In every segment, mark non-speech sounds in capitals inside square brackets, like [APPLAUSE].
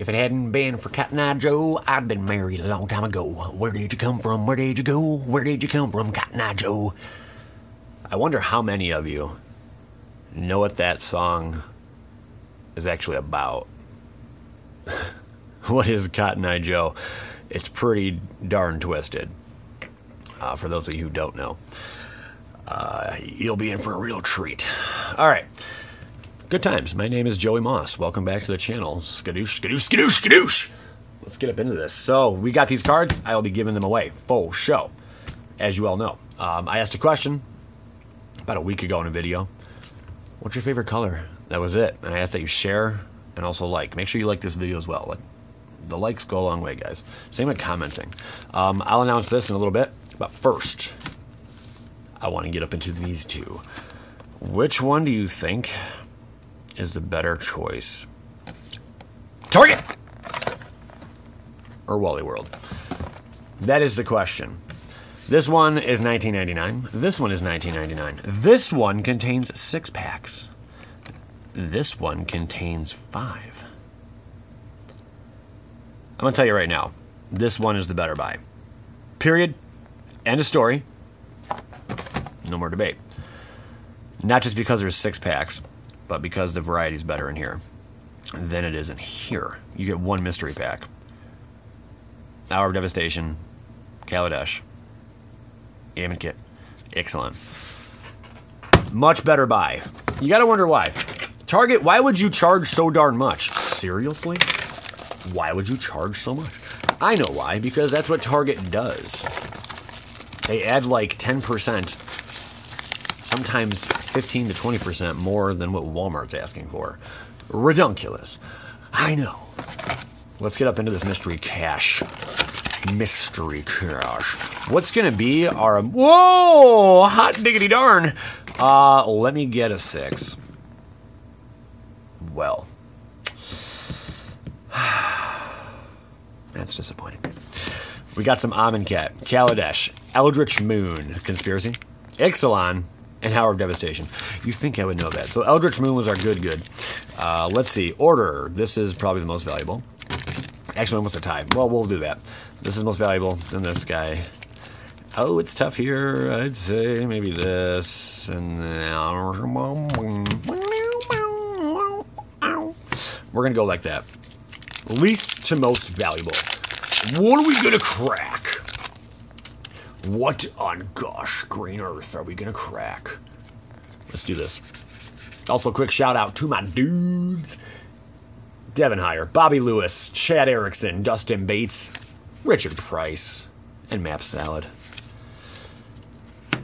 If it hadn't been for Cotton Eye Joe, I'd been married a long time ago. Where did you come from? Where did you go? Where did you come from, Cotton Eye Joe? I wonder how many of you know what that song is actually about. [LAUGHS] what is Cotton Eye Joe? It's pretty darn twisted. Uh, for those of you who don't know, uh, you'll be in for a real treat. All right. Good times. My name is Joey Moss. Welcome back to the channel. Skadoosh, skadoosh, skadoosh, skadoosh. Let's get up into this. So, we got these cards. I will be giving them away. Full show. As you all know. Um, I asked a question about a week ago in a video. What's your favorite color? That was it. And I asked that you share and also like. Make sure you like this video as well. Like, the likes go a long way, guys. Same with commenting. Um, I'll announce this in a little bit. But first, I want to get up into these two. Which one do you think is the better choice? Target or Wally World? That is the question. This one is 1999. This one is 1999. This one contains six packs. This one contains five. I'm going to tell you right now, this one is the better buy. Period. End of story. No more debate. Not just because there's six packs, but because the variety is better in here than it is in here. You get one mystery pack. Hour of Devastation, Kaladesh, Amonkhet. Excellent. Much better buy. You gotta wonder why. Target, why would you charge so darn much? Seriously? Why would you charge so much? I know why, because that's what Target does. They add like 10%, sometimes 15 to 20% more than what Walmart's asking for. Redunculous. I know. Let's get up into this mystery cache. Mystery cache. What's gonna be our whoa hot diggity darn? Uh, let me get a six. Well, [SIGHS] that's disappointing. We got some Amonkhet, Kaladesh, Eldritch Moon, Conspiracy, Ixalan, and Hour of Devastation. You think I would know that. So Eldritch Moon was our good good. Uh, let's see. Order. This is probably the most valuable. Actually, almost a tie. Well, we'll do that. This is most valuable. Then this guy. Oh, it's tough here. I'd say maybe this. And then... We're going to go like that. Least to most valuable. What are we going to crack? What on gosh green earth are we to crack? Let's do this. Also, quick shout out to my dudes Devin Heyer, Bobby Lewis, Chad Erickson, Dustin Bates, Richard Price, and Map Salad.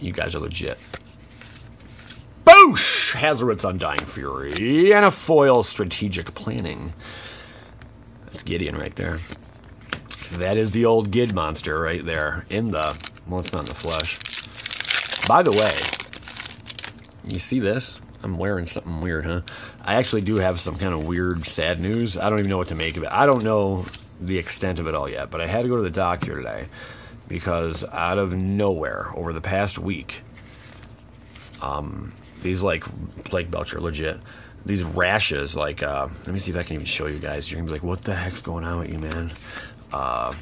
You guys are legit. Boosh! Hazoret's Undying Fury, and a foil strategic planning. That's Gideon right there. That is the old Gid monster right there in the, well, it's not in the flesh. By the way, you see this? I'm wearing something weird, huh? I actually do have some kind of weird, sad news. I don't even know what to make of it. I don't know the extent of it all yet, but I had to go to the doctor today because out of nowhere, over the past week, um, these like plague belcher legit. These rashes, like, uh, let me see if I can even show you guys. You're gonna be like, "What the heck's going on with you, man?" Uh,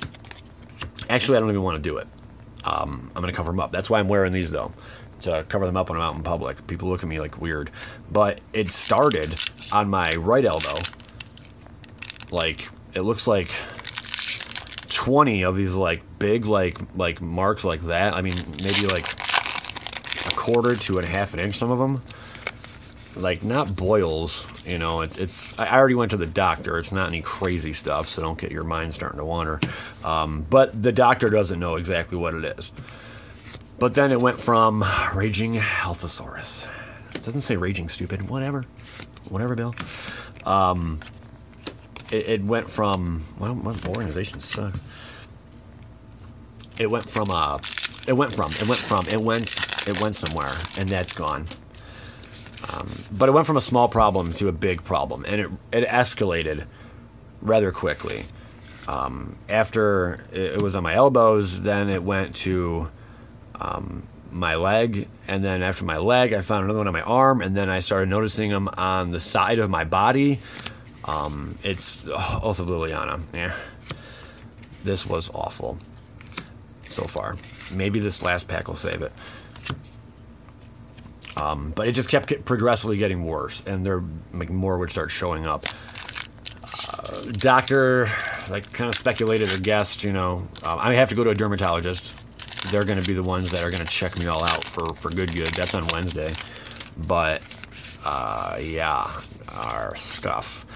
actually, I don't even want to do it. Um, I'm gonna cover them up. That's why I'm wearing these though, to cover them up when I'm out in public. People look at me like weird, but it started on my right elbow. Like it looks like 20 of these like big like like marks like that. I mean, maybe like a quarter to a half an inch. Some of them, like not boils. You know, it's it's. I already went to the doctor. It's not any crazy stuff, so don't get your mind starting to wander. Um, but the doctor doesn't know exactly what it is. But then it went from raging Alphosaurus. It doesn't say raging stupid. Whatever, whatever, Bill. Um, it, it went from well, my organization sucks. It went from uh, it went from it went from it went it went somewhere, and that's gone. Um, but it went from a small problem to a big problem, and it it escalated rather quickly. Um, after it, was on my elbows, then it went to um, my leg, and then after my leg, I found another one on my arm, and then I started noticing them on the side of my body, Um, it's oh, of Liliana. Yeah, this was awful so far. Maybe this last pack will save it. Um, but it just kept progressively getting worse, and there like, more would start showing up. Uh, doctor, like, kind of speculated or guessed, you know, um, I have to go to a dermatologist. They're going to be the ones that are going to check me all out for, for good, good. That's on Wednesday. But, uh, yeah, our stuff.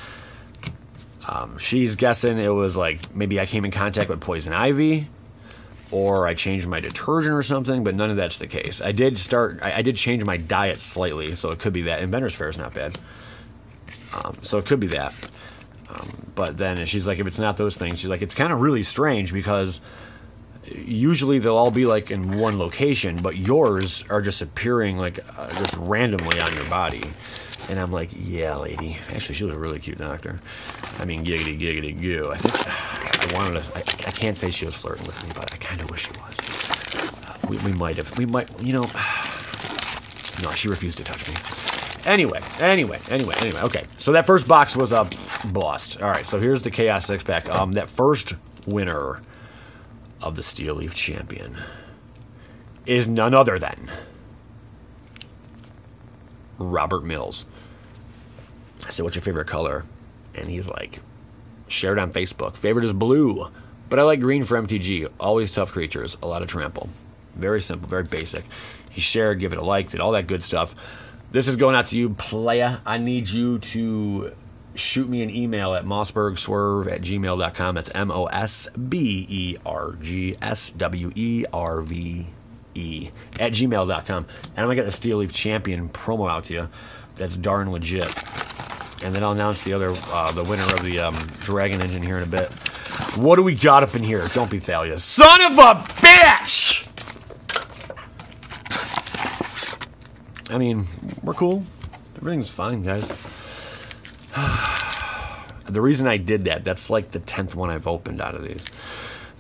Um, she's guessing it was like maybe I came in contact with poison ivy or I changed my detergent or something, but none of that's the case. I did start, I, I did change my diet slightly, so it could be that. Inventor's Fair is not bad. Um, so it could be that. Um, but then she's like, if it's not those things, she's like, it's kind of really strange because usually they'll all be like in one location, but yours are just appearing like uh, just randomly on your body. And I'm like, yeah, lady. Actually, she was a really cute doctor. I mean, giggity, giggity, goo. I think I wanted to, I, I can't say she was flirting with me, but I kind of wish she was. Uh, we, we might have, we might, you know, [SIGHS] no, she refused to touch me. Anyway, anyway, anyway, anyway. Okay, so that first box was a bust. All right, so here's the Chaos six pack. Um, that first winner of the Steel Leaf Champion is none other than Robert Mills. I said, What's your favorite color? And he's like, Shared on Facebook. Favorite is blue, but I like green for MTG. Always tough creatures, a lot of trample. Very simple, very basic. He shared, give it a like, did all that good stuff. This is going out to you, playa. I need you to shoot me an email at mossbergswerve at gmail.com. That's M O S B E R G S W E R V E at gmail.com. And I'm going to get the Steel Leaf Champion promo out to you. That's darn legit. And then I'll announce the other, uh, the winner of the um, Dragon Engine here in a bit. What do we got up in here? Don't be Thalia. Son of a bitch! I mean, we're cool. Everything's fine, guys. [SIGHS] the reason I did that, that's like the 10th one I've opened out of these.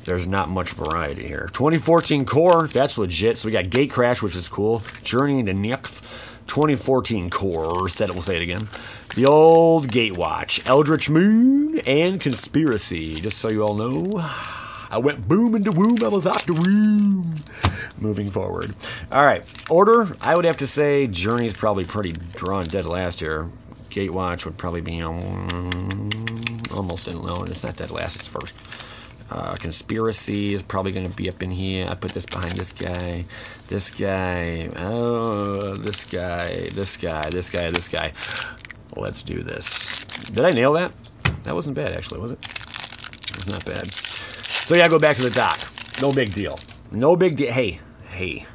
There's not much variety here. 2014 Core, that's legit. So we got Gatecrash, which is cool. Journey into Nyx. 2014 Core, said it, we'll say it again. The old Gatewatch, Eldritch Moon, and Conspiracy. Just so you all know, I went boom into womb, I was the womb. Moving forward. All right, order, I would have to say Journey's probably pretty drawn dead last year. Gatewatch would probably be um, almost in low, and it's not dead last, it's first. Uh, conspiracy is probably going to be up in here. I put this behind this guy, this guy, oh, this guy, this guy, this guy, this guy. Let's do this. Did I nail that? That wasn't bad, actually, was it? It was not bad. So yeah, go back to the dock. No big deal. No big deal. Hey, hey.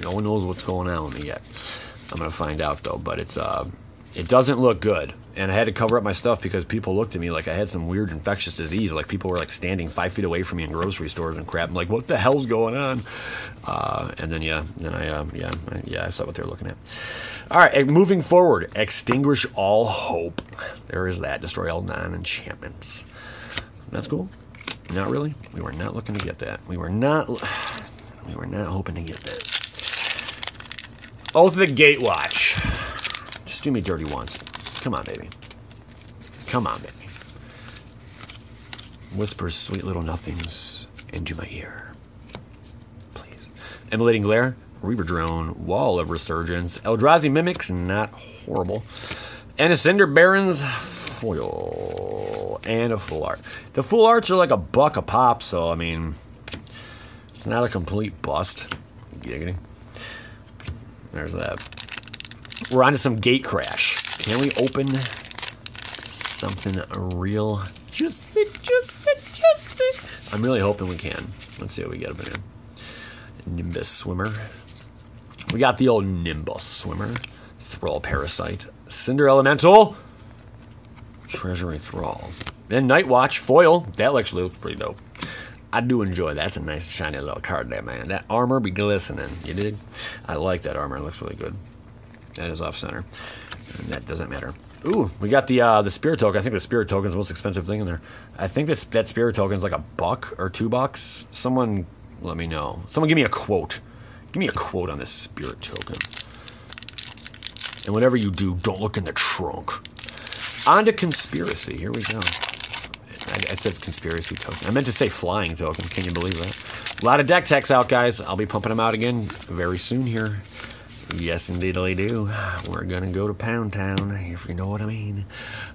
No one knows what's going on with me yet. I'm gonna find out though. But it's uh, it doesn't look good and I had to cover up my stuff because people looked at me like I had some weird infectious disease. Like people were like standing five feet away from me in grocery stores and crap. I'm like, what the hell's going on? Uh, and then yeah, then I um, yeah yeah I saw what they were looking at. All right, moving forward, extinguish all hope. There is that. Destroy all non-enchantments. That's cool. Not really. We were not looking to get that. We were not. [SIGHS] We were not hoping to get that. Oath of the Gatewatch. Do me dirty once. Come on, baby. Come on, baby. Whispers sweet little nothings into my ear. Please. Immolating Glare, Reaver Drone, Wall of Resurgence, Eldrazi Mimics, not horrible. And a Cinder Barrens foil. And a full art. The full arts are like a buck a pop, so I mean, it's not a complete bust. Giggity. There's that. We're on to some Gatecrash. Can we open something real juicy, juicy, juicy? I'm really hoping we can. Let's see what we get up here. Nimbus Swimmer. We got the old Nimbus Swimmer. Thrull Parasite. Cinder Elemental. Treasury Thrull. And Knight Watch Foil. That actually looks pretty dope. I do enjoy that. That's a nice shiny little card there, man. That armor be glistening. You dig? I like that armor. It looks really good. That is off center. And that doesn't matter. Ooh, we got the uh, the spirit token. I think the spirit token is the most expensive thing in there. I think this that spirit token is like a buck or two bucks. Someone let me know. Someone give me a quote. Give me a quote on this spirit token. And whatever you do, don't look in the trunk. On to conspiracy. Here we go. I, I said conspiracy token. I meant to say flying token. Can you believe that? A lot of deck techs out, guys. I'll be pumping them out again very soon here. Yes, indeed, I do. We're gonna go to Pound Town, if you know what I mean.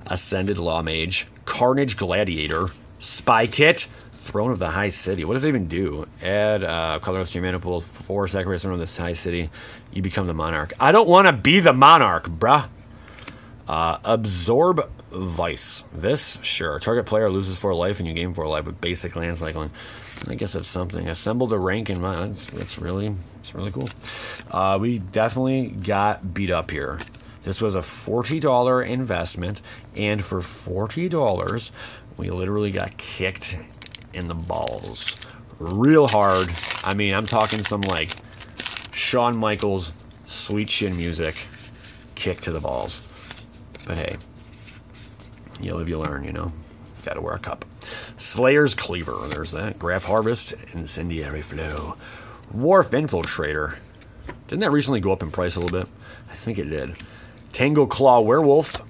Ascended Law Mage, Carnage Gladiator, Spy Kit, Throne of the High City. What does it even do? Add uh, colorless to your mana pool, four sacrifice on the High City. You become the Monarch. I don't want to be the Monarch, bruh. Uh, absorb Vis. This, sure. Target player loses four life and you gain four life with basic land cycling. I guess that's something. Assemble the rank in mind. That's, that's really, it's really cool. Uh, we definitely got beat up here. This was a $40 investment, and for $40, we literally got kicked in the balls real hard. I mean, I'm talking some like Shawn Michaels sweet chin music kick to the balls. But hey, you live, you learn, you know. Got to wear a cup. Slayer's Cleaver, there's that. Graf Harvest, Incendiary Flow. Wharf Infiltrator. Didn't that recently go up in price a little bit? I think it did. Tangleclaw Werewolf.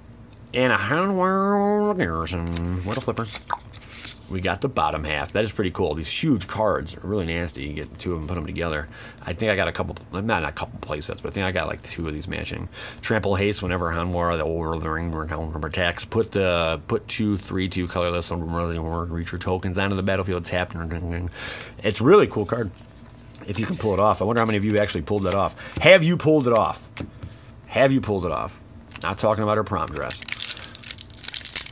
And a Hanweir Garrison. What a flipper we got the bottom half. That is pretty cool. These huge cards are really nasty. You get two of them, put them together. I think I got a couple, not a couple play sets, but I think I got like two of these matching. Trample haste whenever Hanweir the the ring attacks. Put the put two, three, two colorless reach your tokens onto the battlefield. It's happening. It's really cool card. If you can pull it off, I wonder how many of you actually pulled that off. Have you pulled it off? Have you pulled it off? Not talking about her prom dress.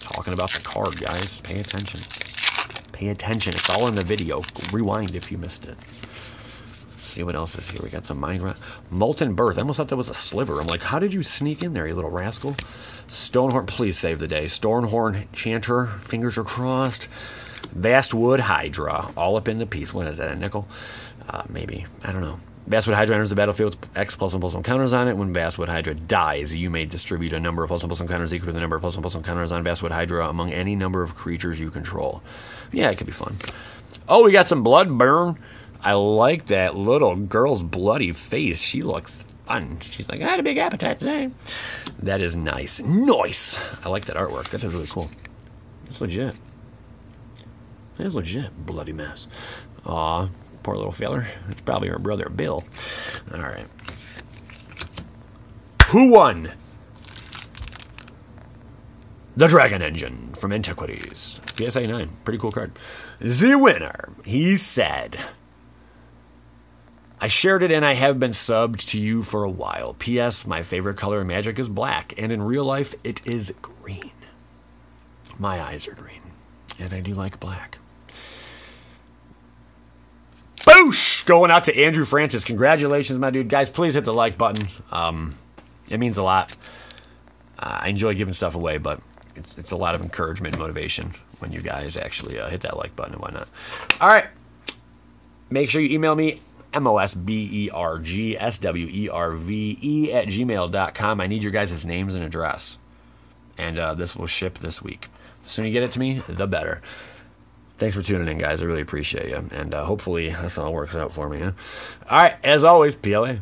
Talking about the card, guys. Pay attention. Pay attention. It's all in the video. Rewind if you missed it. See what else is here. We got some mind rot. Molten Birth. I almost thought that was a sliver. I'm like, how did you sneak in there, you little rascal? Stonehorn, please save the day. Stonehorn Chanter, fingers are crossed. Vastwood Hydra, all up in the piece. What is that, a nickel? Uh, maybe. I don't know. Vastwood Hydra enters the battlefield with X plus one plus one counters on it. When Vastwood Hydra dies, you may distribute a number of plus one plus one counters equal to the number of plus one plus one counters on Vastwood Hydra among any number of creatures you control. Yeah, it could be fun. Oh, we got some blood burn. I like that little girl's bloody face. She looks fun. She's like, I had a big appetite today. That is nice. Nice. I like that artwork. That is really cool. It's legit. It's legit. Bloody mess. Aw, poor little feller. It's probably her brother Bill. All right. Who won? The Dragon Engine from Antiquities. PSA 9. Pretty cool card. The winner, he said. I shared it and I have been subbed to you for a while. P.S. My favorite color in magic is black, and in real life it is green. My eyes are green, and I do like black. Boosh! Going out to Andrew Francis. Congratulations, my dude. Guys, please hit the like button. Um, it means a lot. Uh, I enjoy giving stuff away, but it's, it's a lot of encouragement and motivation when you guys actually uh, hit that like button and whatnot. All right. Make sure you email me, M-O-S-B-E-R-G-S-W-E-R-V-E at gmail.com. I need your guys' names and address. And uh, this will ship this week. The sooner you get it to me, the better. Thanks for tuning in, guys. I really appreciate you. And uh, hopefully this all works out for me. Huh? All right. As always, PLA.